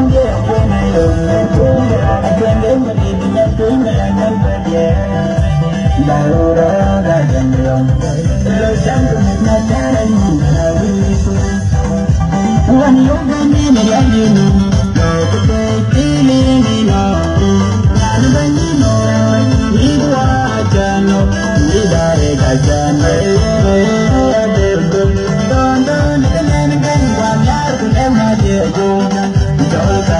ni ni ya na ya na ye da yo jang ko me na ta ra nam na la wi li When you. go me me ya ni no Go to the feeling me no Nanu ba ni no Ni wa jano Ni da re ga jano De do Don don ni kan ni kan wa yar ku le ma je go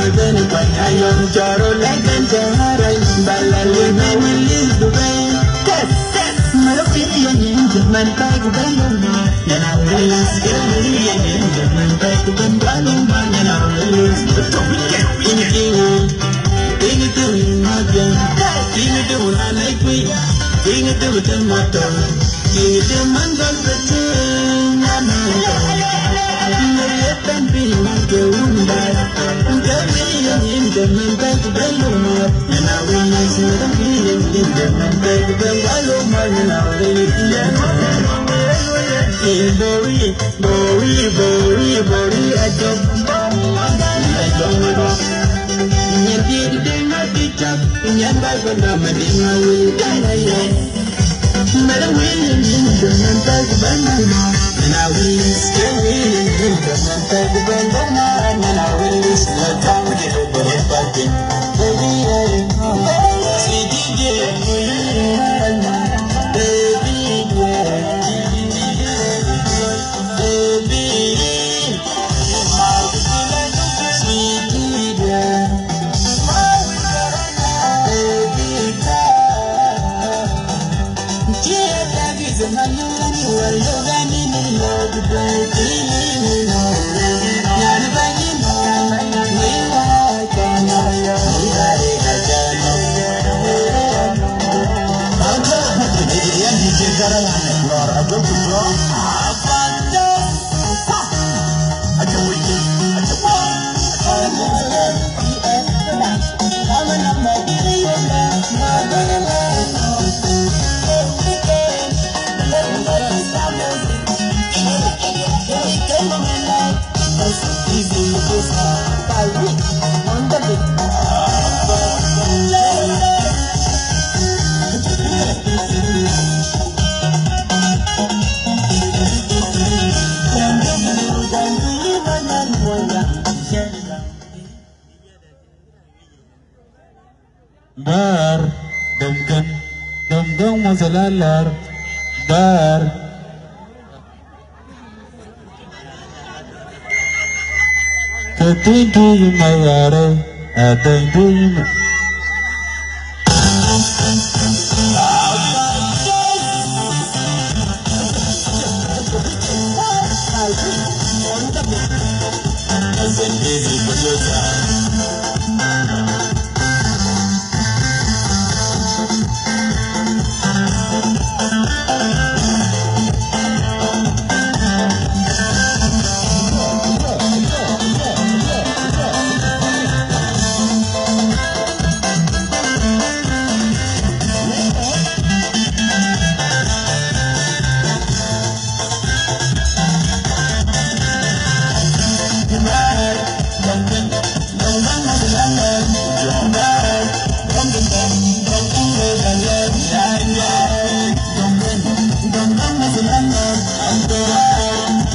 Me test Malapi yan yan jaman tay ko baluma Yan ang wilis Yan yan yan jaman tay ko baluma Yan ang wilis Ini ini Ini tu naga Ini tu nanay kui Ini tu tomato Ini tu mangal betul Ngeliatan pinang ke undar Kami yang indah mentak beluma Yang awalnya sedang pilih Indah mentak beluma Yang awalnya Bori, bori, bori, bori Ajab Ajab Nyati di dengar dicap Nyata kena mendengar Kaya ya Mera willing Dengan tak bandana And I will still willing Dengan tak bandana And I will still Get over it back Baby I know Sweetie dear Baby Love and in love, baby. Bar dum dum dum dum lalar bar think you my yare, I think you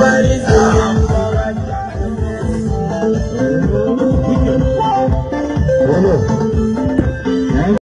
Everybody's out.